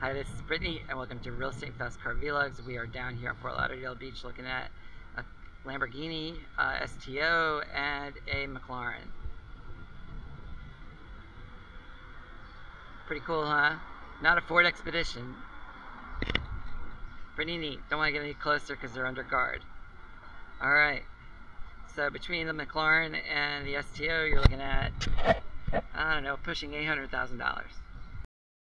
Hi, this is Brittany, and welcome to Real Estate Fast Car Vlogs. We are down here at Fort Lauderdale Beach looking at a Lamborghini uh, STO and a McLaren. Pretty cool, huh? Not a Ford Expedition. Pretty neat. Don't want to get any closer because they're under guard. Alright. So between the McLaren and the STO, you're looking at, I don't know, pushing $800,000.